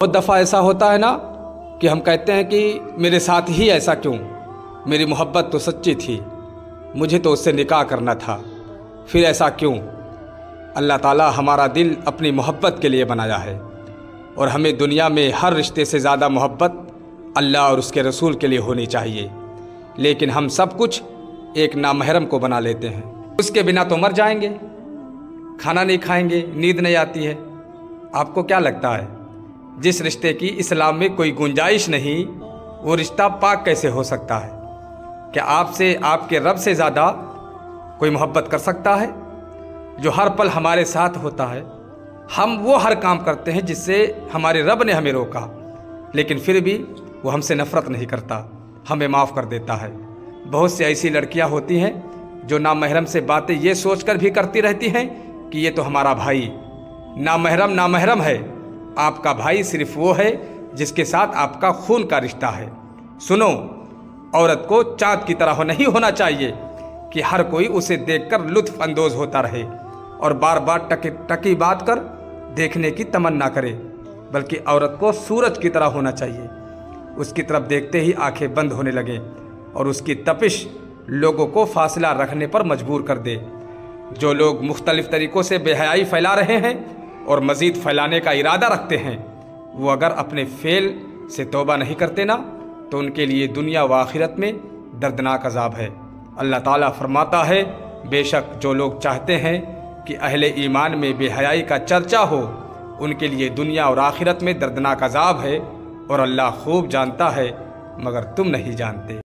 बहुत दफ़ा ऐसा होता है ना कि हम कहते हैं कि मेरे साथ ही ऐसा क्यों? मेरी मोहब्बत तो सच्ची थी। मुझे तो उससे निकाह करना था। फिर ऐसा क्यों? अल्लाह ताला हमारा दिल अपनी मोहब्बत के लिए बनाया है और हमें दुनिया में हर रिश्ते से ज़्यादा मोहब्बत अल्लाह और उसके रसूल के लिए होनी चाहिए। लेकिन हम सब कुछ एक नामहरम को बना लेते हैं। उसके बिना तो मर जाएँगे। खाना नहीं खाएँगे, नींद नहीं आती है। आपको क्या लगता है? जिस रिश्ते की इस्लाम में कोई गुंजाइश नहीं, वो रिश्ता पाक कैसे हो सकता है? क्या आपसे, आपके रब से ज़्यादा कोई मोहब्बत कर सकता है? जो हर पल हमारे साथ होता है, हम वो हर काम करते हैं जिससे हमारे रब ने हमें रोका, लेकिन फिर भी वो हमसे नफ़रत नहीं करता, हमें माफ़ कर देता है। बहुत सी ऐसी लड़कियाँ होती हैं, जो नामहरम से बातें ये सोचकर भी करती रहती हैं कि ये तो हमारा भाई, नामहरम नामहरम है। आपका भाई सिर्फ़ वो है जिसके साथ आपका खून का रिश्ता है। सुनो, औरत को चाँद की तरह नहीं होना चाहिए कि हर कोई उसे देखकर लुत्फ अंदोज होता रहे और बार बार टकी टकी बात कर देखने की तमन्ना करे, बल्कि औरत को सूरज की तरह होना चाहिए। उसकी तरफ़ देखते ही आँखें बंद होने लगे और उसकी तपिश लोगों को फासला रखने पर मजबूर कर दे। जो लोग मुख्तलिफ़ तरीक़ों से बेहयाई फैला रहे हैं और मज़ीद फैलाने का इरादा रखते हैं। वो अगर अपने फेल से तोबा नहीं करते ना तो उनके लिए दुनिया व आखिरत में दर्दनाक अजाब है। अल्लाह ताला फरमाता है, बेशक जो लोग चाहते हैं कि अहले ईमान में बेहयाई का चर्चा हो, उनके लिए दुनिया और आखिरत में दर्दनाक अजाब है और अल्लाह खूब जानता है, मगर तुम नहीं जानते।